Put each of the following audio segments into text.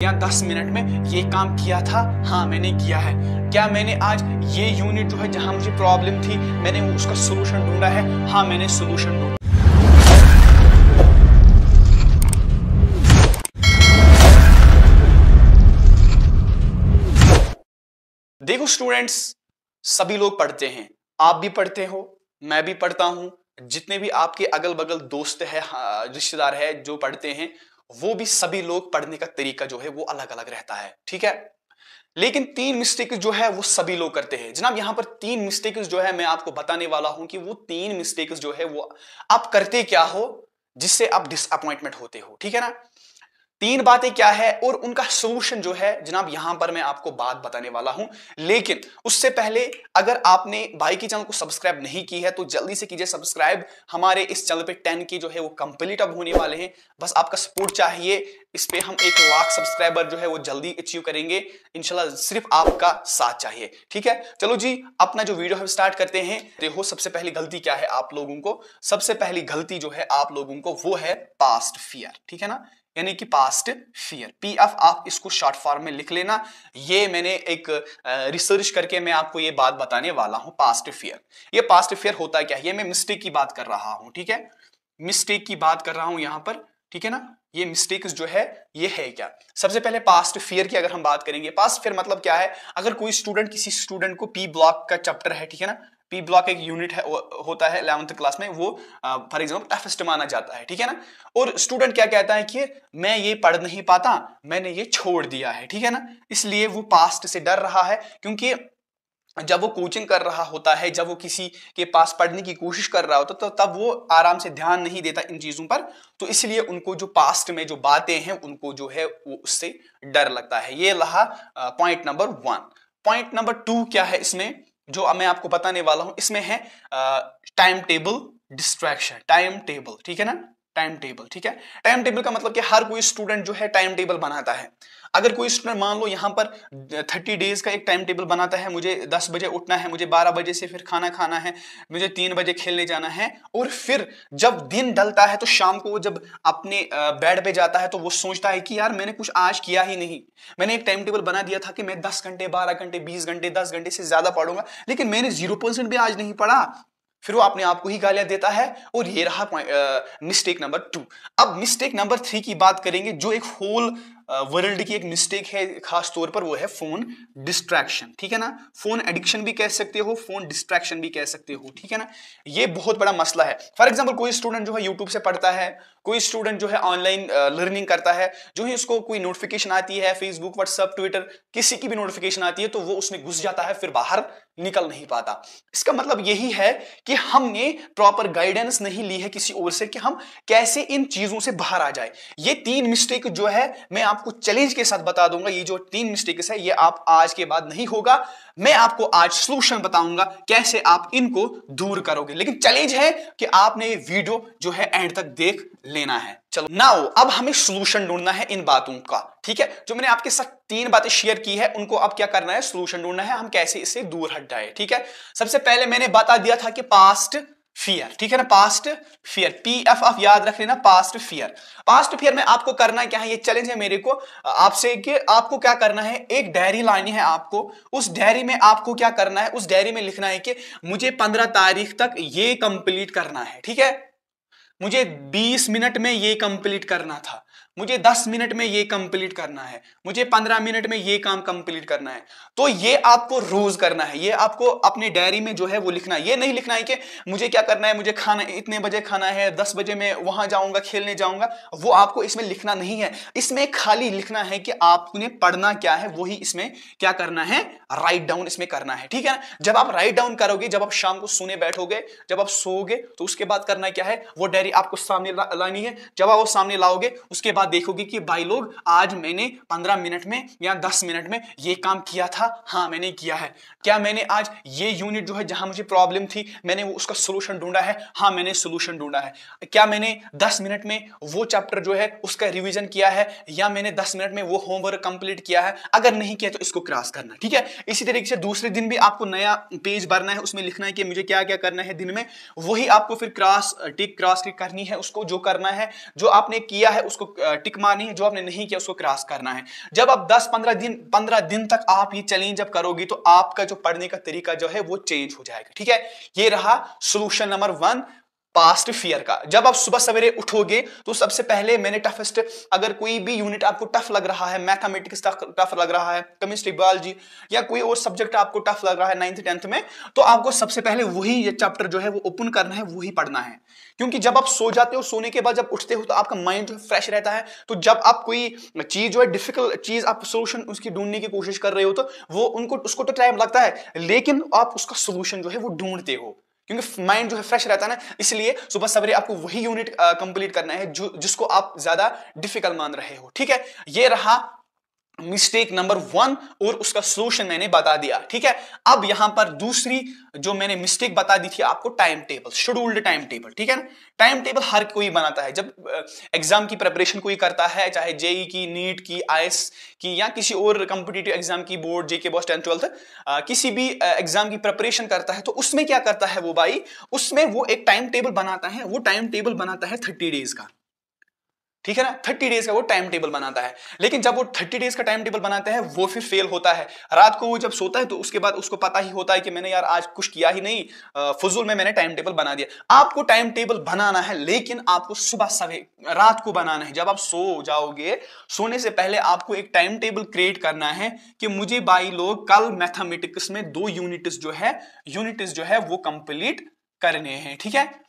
या दस मिनट में ये काम किया था? हाँ मैंने किया है। क्या मैंने आज ये यूनिट जो है जहाँ मुझे प्रॉब्लम थी मैंने उसका सोल्यूशन ढूंढा है? हाँ मैंने सोल्यूशन ढूंढा। देखो स्टूडेंट्स सभी लोग पढ़ते हैं। आप भी पढ़ते हो मैं भी पढ़ता हूँ। जितने भी आपके अगल बगल दोस्त है हाँ, रिश्तेदार है जो पढ़ते हैं वो भी सभी लोग पढ़ने का तरीका जो है वो अलग अलग रहता है, ठीक है? लेकिन तीन मिस्टेक जो है वो सभी लोग करते हैं। जनाब, यहाँ पर तीन मिस्टेक जो है मैं आपको बताने वाला हूँ कि वो तीन मिस्टेक जो है वो आप करते क्या हो जिससे आप डिसअपॉइंटमेंट होते हो, ठीक है ना? तीन बातें क्या है और उनका सोल्यूशन जो है, जनाब, यहाँ पर मैं आपको बात बताने वाला हूँ। लेकिन उससे पहले अगर आपने भाई के चैनल को सब्सक्राइब नहीं की है तो जल्दी से कीजिए सब्सक्राइब हमारे इस चैनल पे टेन की जो है, वो कंप्लीट अब होने वाले हैं। बस आपका सपोर्ट चाहिए। इस पे हम एक लाख सब्सक्राइबर जो है, वो जल्दी अचीव करेंगे। इनशाला सिर्फ़ आपका साथ चाहिए। ठीक है? चलो जी, अपना जो वीडियो हम स्टार्ट करते हैं, देखो सबसे पहली गलती क्या है आप लोगों को? सबसे पहली गलती जो है आप लोगों को, वो है पास्ट फियर ठीक है ना? यानी कि पास्ट फियर पी एफ़ आप इसको शॉर्ट फॉर्म में लिख लेना। ये मैंने एक रिसर्च करके मैं आपको ये बात बताने वाला हूँ पास्ट फियर ये पास्ट फियर होता है? क्या ये मैं मिस्टेक की बात कर रहा हूँ, ठीक है? मिस्टेक की बात कर रहा हूँ यहाँ पर, ठीक है ना? ये मिस्टेक जो है, ये है क्या? सबसे पहले पास्ट फियर की अगर हम बात करेंगे। पास्ट फियर मतलब क्या है? अगर कोई स्टूडेंट किसी स्टूडेंट को पी ब्लॉक का चैप्टर है, ठीक है ना? पी ब्लॉक एक यूनिट है होता है इलेवंथ क्लास में, वो फॉर एग्ज़ाम्पल टफेस्ट माना जाता है, ठीक है ना? और स्टूडेंट क्या कहता है कि, मैं ये पढ़ नहीं पाता, मैंने ये छोड़ दिया है, ठीक है ना? इसलिए वो पास्ट से डर रहा है, क्योंकि जब वो कोचिंग कर रहा होता है, जब वो किसी के पास पढ़ने की कोशिश कर रहा होता तो तब वो आराम से ध्यान नहीं देता इन चीज़ों पर। तो इसलिए उनको जो पास्ट में जो बातें हैं, उनको जो है, वो उससे डर लगता है। ये रहा point number one point number two क्या है इसमें? जो मैं आपको बताने वाला हूँ, इसमें है time table distraction time table ठीक है ना? टाइम टेबल ठीक है? टाइम टेबल का मतलब कि हर कोई स्टूडेंट जो है टाइम टेबल बनाता है। अगर कोई स्टूडेंट मान लो यहाँ पर थर्टी डेज़ का एक टाइम टेबल बनाता है, मुझे दस बजे उठना है, मुझे बारह बजे से फिर खाना खाना है, मुझे तीन बजे खेलने जाना है, और फिर जब दिन डलता है तो शाम को जब अपने बेड पे जाता है तो वो सोचता है कि यार मैंने कुछ आज किया ही नहीं। मैंने एक टाइम टेबल बना दिया था कि मैं दस घंटे, बारह घंटे, बीस घंटे, दस घंटे से ज़्यादा पढ़ूँगा, लेकिन मैंने ज़ीरो परसेंट भी आज नहीं पढ़ा। फिर वो अपने आप को ही गालियाँ देता है, और ये रहा मिस्टेक नंबर टू। अब मिस्टेक नंबर थ्री की बात करेंगे, जो एक होल वर्ल्ड की एक मिस्टेक है, खास तौर पर वो है फ़ोन डिस्ट्रैक्शन ठीक है ना? फ़ोन एडिक्शन भी कह सकते हो फ़ोन डिस्ट्रैक्शन भी कह सकते हो, ठीक है ना? ये बहुत बड़ा मसला है। फॉर एग्ज़ाम्पल कोई स्टूडेंट जो है यूट्यूब से पढ़ता है कोई स्टूडेंट जो है ऑनलाइन लर्निंग करता है, जो ही उसको कोई नोटिफिकेशन आती है फेसबुक व्हाट्सअप ट्विटर किसी की भी नोटिफिकेशन आती है तो वो उसमें घुस जाता है, फिर बाहर निकल नहीं पाता। इसका मतलब यही है कि हमने प्रॉपर गाइडेंस नहीं ली है किसी और से कि हम कैसे इन चीज़ों से बाहर आ जाए। ये तीन मिस्टेक जो है, मैं आपको चैलेंज के साथ बता दूँगा, ये जो तीन मिस्टेक है, ये आप आज के बाद नहीं होगा। मैं आपको आज सोल्यूशन बताऊँगा कैसे आप इनको दूर करोगे। लेकिन चैलेंज है कि आपने वीडियो जो है एंड तक देख लेना है। चलो नाउ अब हमें सोल्यूशन ढूंढना है इन बातों का, ठीक है? जो मैंने आपके साथ तीन बातें शेयर की है, उनको अब क्या करना है? सोल्यूशन ढूंढना है, हम कैसे इससे दूर हट जाए ठीक है? सबसे पहले मैंने बता दिया था कि पास्ट फियर ठीक है ना? Past fear P F F याद रख लेना पास्ट फियर पास्ट फियर में आपको करना क्या है? ये चैलेंज है मेरे को, आपसे कि आपको क्या करना है? एक डायरी लानी है आपको, उस डायरी में आपको क्या करना है? उस डायरी में लिखना है कि मुझे पंद्रह तारीख तक ये कंप्लीट करना है, ठीक है? मुझे बीस मिनट में ये कंप्लीट करना था। मुझे 10 मिनट में ये कंप्लीट करना है, मुझे 15 मिनट में ये काम कंप्लीट करना है। तो ये आपको रोज करना है, ये आपको अपने डायरी में जो है वो लिखना है। ये नहीं लिखना है कि मुझे क्या करना है, मुझे खाना, इतने बजे खाना है 10 बजे मैं वहाँ जाऊँगा, खेलने जाऊँगा, वो आपको इसमें लिखना नहीं है। इसमें खाली लिखना है कि आपने पढ़ना क्या है, वही इसमें क्या करना है राइट डाउन इसमें करना है, ठीक है ना? जब आप राइट डाउन करोगे, जब आप शाम को सोने बैठोगे, जब आप सोओगे तो उसके बाद करना क्या है, वो डायरी आपको सामने लानी है। जब आप वो सामने लाओगे, उसके बाद देखोगे कि भाई लोग, आज मैंने पंद्रह मिनट में या दस मिनट में ये काम किया था। हाँ मैंने किया है। क्या मैंने आज ये यूनिट जो है, जहाँ मुझे प्रॉब्लम थी, मैंने वो उसका सोल्यूशन ढूंढा है? हाँ मैंने सोल्यूशन ढूंढा है। क्या मैंने दस मिनट में वो चैप्टर जो है, उसका रिविजन किया है? या मैंने दस मिनट में वो होमवर्क कंप्लीट किया है? अगर नहीं किया तो इसको क्रॉस करना ठीक है? इसी तरीके से दूसरे दिन भी आपको नया पेज भरना है, उसमें लिखना है कि मुझे क्या क्या करना है दिन में। वही आपको फिर क्रॉस टिक क्रॉस टिक करनी है, उसको जो करना है, जो आपने किया है, उसको टिक मारनी है, जो आपने नहीं किया, उसको क्रॉस करना है। जब आप 10-15 दिन 15 दिन तक आप ये चैलेंज जब करोगे तो आपका जो पढ़ने का तरीका जो है, वो चेंज हो जाएगा। ठीक है? ये रहा solution number one past fear का। जब आप सुबह सवेरे उठोगे तो सबसे पहले मैंने टफेस्ट अगर कोई भी यूनिट आपको टफ लग रहा है मैथमेटिक्स टफ लग रहा है केमिस्ट्री बायोलॉजी या कोई और सब्जेक्ट आपको टफ लग रहा है नाइन्थ टेंथ में तो आपको सबसे पहले वही ये चैप्टर जो है वो ओपन करना है, वही पढ़ना है। क्योंकि जब आप सो जाते हो, सोने के बाद जब उठते हो तो आपका माइंड फ्रेश रहता है। तो जब आप कोई चीज़ जो है डिफ़िकल्ट चीज़, आप सोल्यूशन उसकी ढूँढने की कोशिश कर रहे हो तो वो उनको, उसको तो टाइम लगता है, लेकिन आप उसका सोल्यूशन जो है वो ढूंढते हो। क्योंकि माइंड जो है फ्रेश रहता है ना, इसलिए सुबह सवेरे आपको वही यूनिट कंप्लीट करना है जो जिसको आप ज़्यादा डिफ़िकल्ट मान रहे हो, ठीक है? ये रहा मिस्टेक नंबर वन और उसका सोल्यूशन मैंने बता दिया। ठीक है? अब यहाँ पर दूसरी जो मैंने मिस्टेक बता दी थी आपको time table scheduled time table ठीक है ना? टाइम टेबल हर कोई बनाता है। जब एग्ज़ाम की प्रिपरेशन कोई करता है, चाहे जेई की नीट की आईएस की, या किसी और कॉम्पिटेटिव एग्ज़ाम की board JK BOSE tenth twelfth किसी भी एग्ज़ाम की प्रिपरेशन करता है तो उसमें क्या करता है वो भाई? उसमें वो एक टाइम टेबल बनाता है, वो टाइम टेबल बनाता है थर्टी डेज़ का। ठीक है ना? थर्टी डेज़ का वो टाइम टेबल बनाता है। लेकिन जब वो थर्टी डेज़ का टाइम टेबल बनाते हैं, वो फिर फेल होता है। रात को वो जब सोता है तो उसके बाद उसको पता ही होता है कि मैंने यार आज कुछ किया ही नहीं फजूल में मैंने टाइम टेबल बना दिया। आपको टाइम टेबल बनाना है, लेकिन आपको सुबह सवेरे रात को बनाना है। जब आप सो जाओगे, सोने से पहले आपको एक टाइम टेबल क्रिएट करना है कि मुझे बाई लोग कल मैथमेटिक्स में दो यूनिट्स जो है यूनिट्स जो है वो कंप्लीट करने हैं। ठीक है?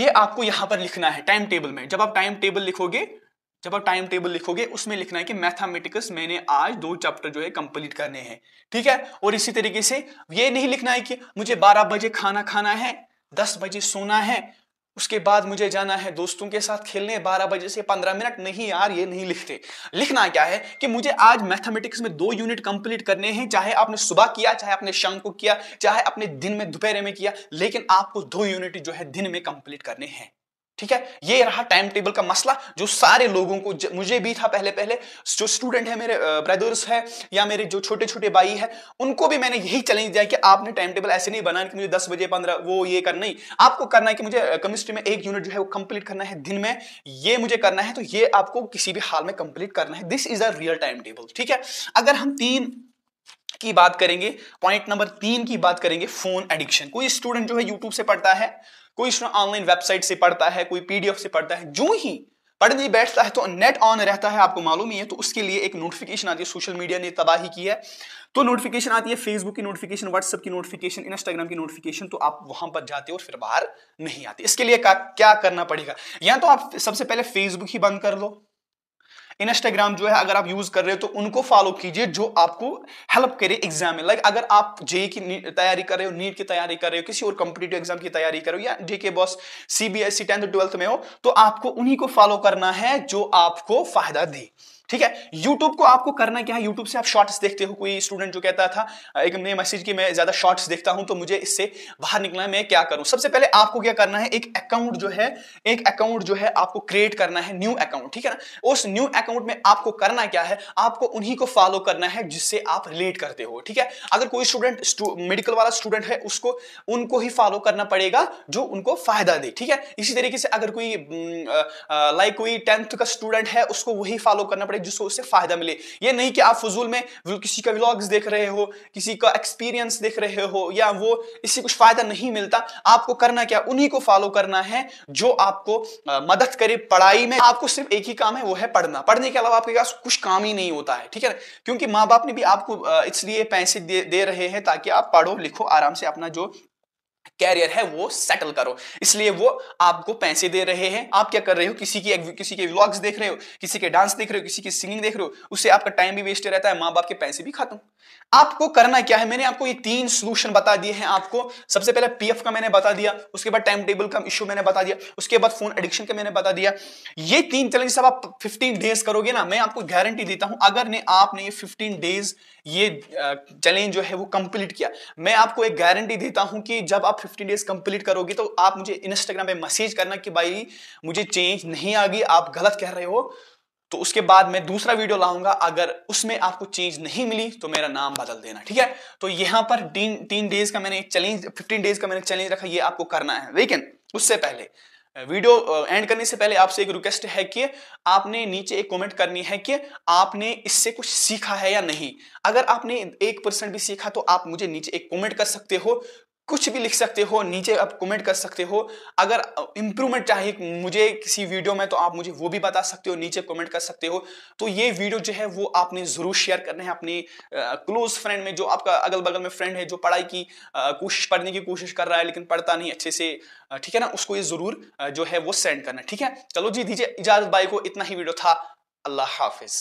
ये आपको यहाँ पर लिखना है टाइम टेबल में। जब आप टाइम टेबल लिखोगे, जब आप टाइम टेबल लिखोगे, उसमें लिखना है कि मैथमेटिक्स मैंने आज दो चैप्टर जो है कंप्लीट करने हैं। ठीक है? और इसी तरीके से ये नहीं लिखना है कि मुझे 12 बजे खाना खाना है 10 बजे सोना है उसके बाद मुझे जाना है दोस्तों के साथ खेलने 12 बजे से 15 मिनट। नहीं यार, ये नहीं लिखते। लिखना क्या है कि मुझे आज मैथमेटिक्स में दो यूनिट कंप्लीट करने हैं, चाहे आपने सुबह किया, चाहे आपने शाम को किया, चाहे अपने दिन में, दोपहर में किया, लेकिन आपको दो यूनिट जो है दिन में कंप्लीट करने हैं। ठीक है? ये रहा टाइम टेबल का मसला, जो सारे लोगों को मुझे भी था पहले पहले, जो स्टूडेंट है मेरे ब्रदर्स है, या मेरे जो छोटे छोटे भाई है, उनको भी मैंने यही चैलेंज दिया कि आपने टाइम टेबल ऐसे नहीं बनाया कि मुझे दस बजे पंद्रह, वो ये करना ही आपको करना है कि मुझे केमिस्ट्री में एक यूनिट जो है वो कंप्लीट करना है दिन में, ये मुझे करना है तो ये आपको किसी भी हाल में कंप्लीट करना है। This is a real time table ठीक है? अगर हम तीन की बात करेंगे पॉइंट नंबर तीन की बात करेंगे फ़ोन एडिक्शन कोई स्टूडेंट जो है यूट्यूब से पढ़ता है, कोई ऑनलाइन वेबसाइट से पढ़ता है, कोई पीडीएफ से पढ़ता है, जो ही पढ़ने बैठता है तो नेट ऑन रहता है, आपको मालूम ही है तो उसके लिए एक नोटिफिकेशन आती है सोशल मीडिया ने तबाही की है। तो नोटिफिकेशन आती है फेसबुक की नोटिफिकेशन व्हाट्सएप की नोटिफिकेशन इंस्टाग्राम की नोटिफिकेशन तो आप वहाँ पर जाते हो और फिर बाहर नहीं आते। इसके लिए क्या करना पड़ेगा? या तो आप सबसे पहले फेसबुक ही बंद कर लो इंस्टाग्राम जो है, अगर आप यूज़ कर रहे हो तो उनको फॉलो कीजिए, जो आपको हेल्प करे एग्ज़ाम में। लाइक अगर आप जेई की तैयारी कर रहे हो, नीट की तैयारी कर रहे हो, किसी और कॉम्पिटेटिव एग्ज़ाम की तैयारी करो या जे के बॉस सीबीएसई टेंथ ट्वेल्थ में हो तो आपको उन्हीं को फॉलो करना है, जो आपको फ़ायदा दे। ठीक है? यूट्यूब को आपको करना क्या है? यूट्यूब से आप शॉर्ट्स देखते हो, कोई स्टूडेंट जो कहता था, एक मैं मैसेज की मैं ज़्यादा शॉर्ट्स देखता हूँ तो मुझे इससे बाहर निकलना है, मैं क्या करूँ? सबसे पहले आपको क्या करना है? एक अकाउंट जो है, एक अकाउंट जो है आपको क्रिएट करना है न्यू अकाउंट ठीक है ना? उस न्यू अकाउंट में आपको करना क्या है? आपको उन्हीं को फॉलो करना है जिससे आप रिलेट करते हो, ठीक है? अगर कोई स्टूडेंट मेडिकल वाला स्टूडेंट है, उसको, उनको ही फॉलो करना पड़ेगा, जो उनको फ़ायदा दे, ठीक है? इसी तरीके से अगर कोई लाइक कोई टेंथ का स्टूडेंट है, उसको वही फॉलो करना पड़ेगा जिसको उससे फ़ायदा मिले। ये नहीं कि आप फजूल में किसी का व्लॉग्स देख रहे हो किसी का एक्सपीरियंस देख रहे हो या वो इससे कुछ फ़ायदा नहीं मिलता। आपको करना क्या? उन्हीं को फॉलो करना है जो आपको मदद करे पढ़ाई में। आपको सिर्फ़ एक ही काम है वो है पढ़ना। पढ़ने के अलावा आपके पास कुछ काम ही नहीं होता है ठीक है क्योंकि माँ बाप ने भी आपको इसलिए पैसे दे, दे रहे हैं ताकि आप पढ़ो लिखो आराम से अपना जो कैरियर है, वो सेटल करो। इसलिए वो आपको पैसे दे रहे हैं। आप क्या कर रहे हो? किसी की किसी के व्लॉग्स देख रहे हो, किसी के डांस देख रहे हो, किसी की सिंगिंग देख रहे हो, उससे आपका टाइम भी वेस्ट रहता है माँ बाप के पैसे भी खाता खत्म आपको करना क्या है? मैंने आपको ये तीन सोल्यूशन बता दिए हैं आपको। सबसे पहले पीएफ का मैंने बता दिया, उसके बाद टाइम टेबल का इश्यू मैंने बता दिया, उसके बाद फ़ोन एडिक्शन का मैंने बता दिया। ये तीन चैलेंज सब आप 15 डेज़ करोगे ना, मैं आपको गारंटी देता हूँ, अगर ने, आपने ये 15 डेज़ ये चैलेंज जो है वो कंप्लीट किया, मैं आपको एक गारंटी देता हूँ कि जब आप 15 डेज़ कंप्लीट करोगे तो आप मुझे इंस्टाग्राम पे मैसेज करना कि भाई, मुझे चेंज नहीं आ गई आप गलत कह रहे हो। तो उसके बाद मैं दूसरा वीडियो लाऊँगा, अगर उसमें आपको चेंज नहीं मिली तो मेरा नाम बदल देना, ठीक है? तो यहाँ पर तीन डेज़ का मैंने चैलेंज फिफ्टीन डेज़ का मैंने चैलेंज रखा, ये आपको करना है लेकिन उससे पहले वीडियो एंड करने से पहले आपसे एक रिक्वेस्ट है कि आपने नीचे एक कमेंट करनी है कि आपने इससे कुछ सीखा है या नहीं? अगर आपने एक परसेंट भी सीखा तो आप मुझे नीचे एक कमेंट कर सकते हो कुछ भी लिख सकते हो, नीचे आप कमेंट कर सकते हो। अगर इंप्रूवमेंट चाहिए मुझे किसी वीडियो में तो आप मुझे वो भी बता सकते हो, नीचे कमेंट कर सकते हो। तो ये वीडियो जो है, वो आपने ज़रूर शेयर करना है अपने क्लोज फ्रेंड में, जो आपका अगल बगल में फ्रेंड है, जो पढ़ाई की कोशिश, पढ़ने की कोशिश कर रहा है, लेकिन पढ़ता नहीं अच्छे से ठीक है ना? उसको ये ज़रूर जो है, वो सेंड करना ठीक है? चलो जी, दीजिए इजाज़त भाई को, इतना ही वीडियो था। अल्लाह हाफिज।